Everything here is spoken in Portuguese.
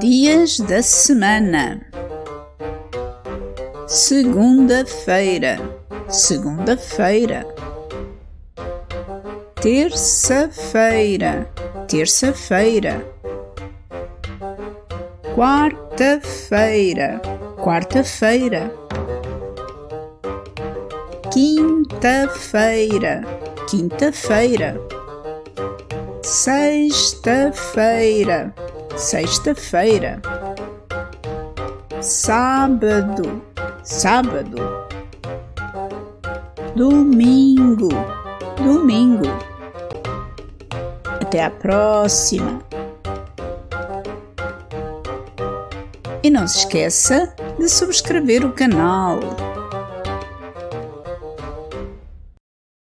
Dias da semana: Segunda-feira, segunda-feira. Terça-feira, terça-feira. Quarta-feira, quarta-feira. Quinta-feira, quinta-feira. Sexta-feira, sexta-feira. Sábado, sábado. Domingo, domingo. Até a próxima. E não se esqueça de subscrever o canal.